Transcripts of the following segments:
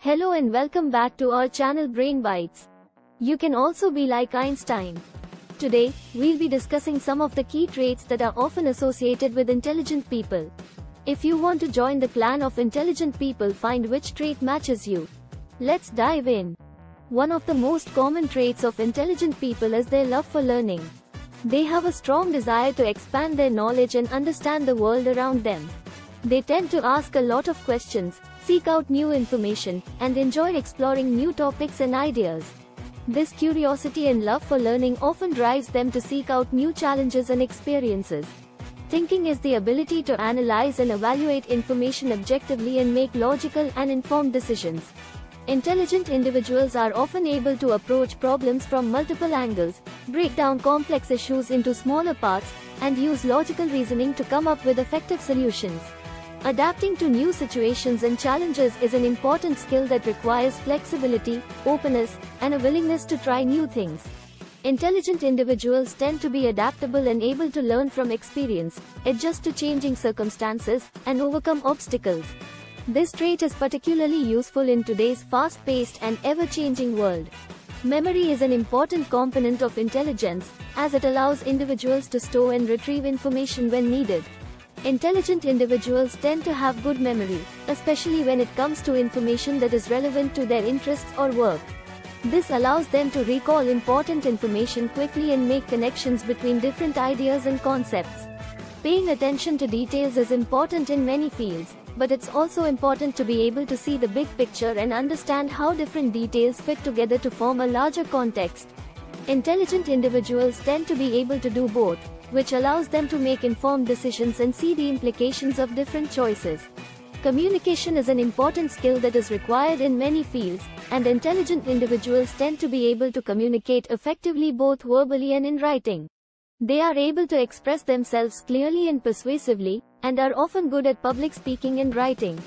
Hello and welcome back to our channel Brain Bytes. You can also be like Einstein. Today, we'll be discussing some of the key traits that are often associated with intelligent people. If you want to join the clan of intelligent people, find which trait matches you. Let's dive in. One of the most common traits of intelligent people is their love for learning. They have a strong desire to expand their knowledge and understand the world around them. They tend to ask a lot of questions, seek out new information, and enjoy exploring new topics and ideas. This curiosity and love for learning often drives them to seek out new challenges and experiences. Thinking is the ability to analyze and evaluate information objectively and make logical and informed decisions. Intelligent individuals are often able to approach problems from multiple angles, break down complex issues into smaller parts, and use logical reasoning to come up with effective solutions. Adapting to new situations and challenges is an important skill that requires flexibility, openness, and a willingness to try new things. Intelligent individuals tend to be adaptable and able to learn from experience, adjust to changing circumstances, and overcome obstacles. This trait is particularly useful in today's fast-paced and ever-changing world. Memory is an important component of intelligence, as it allows individuals to store and retrieve information when needed. Intelligent individuals tend to have good memory, especially when it comes to information that is relevant to their interests or work. This allows them to recall important information quickly and make connections between different ideas and concepts. Paying attention to details is important in many fields, but it's also important to be able to see the big picture and understand how different details fit together to form a larger context. Intelligent individuals tend to be able to do both, which allows them to make informed decisions and see the implications of different choices. Communication is an important skill that is required in many fields, and intelligent individuals tend to be able to communicate effectively both verbally and in writing. They are able to express themselves clearly and persuasively, and are often good at public speaking and writing.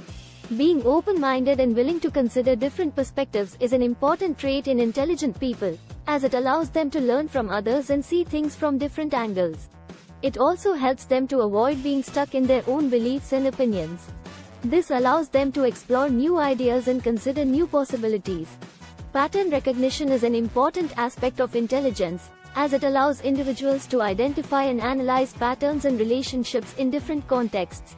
Being open-minded and willing to consider different perspectives is an important trait in intelligent people, as it allows them to learn from others and see things from different angles. It also helps them to avoid being stuck in their own beliefs and opinions. This allows them to explore new ideas and consider new possibilities. Pattern recognition is an important aspect of intelligence, as it allows individuals to identify and analyze patterns and relationships in different contexts.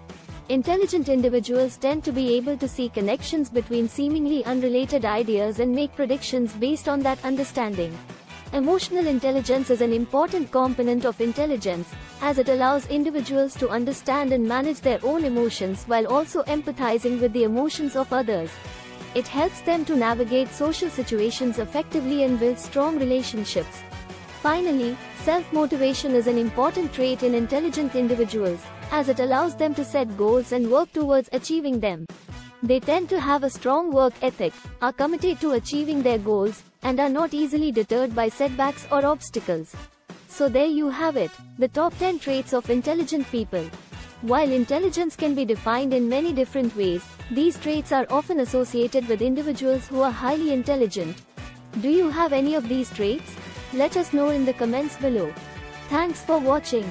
Intelligent individuals tend to be able to see connections between seemingly unrelated ideas and make predictions based on that understanding. Emotional intelligence is an important component of intelligence, as it allows individuals to understand and manage their own emotions while also empathizing with the emotions of others. It helps them to navigate social situations effectively and build strong relationships. Finally, self-motivation is an important trait in intelligent individuals, as it allows them to set goals and work towards achieving them. They tend to have a strong work ethic, are committed to achieving their goals, and are not easily deterred by setbacks or obstacles. So there you have it, the top 10 traits of intelligent people. While intelligence can be defined in many different ways, these traits are often associated with individuals who are highly intelligent. Do you have any of these traits? Let us know in the comments below. Thanks for watching.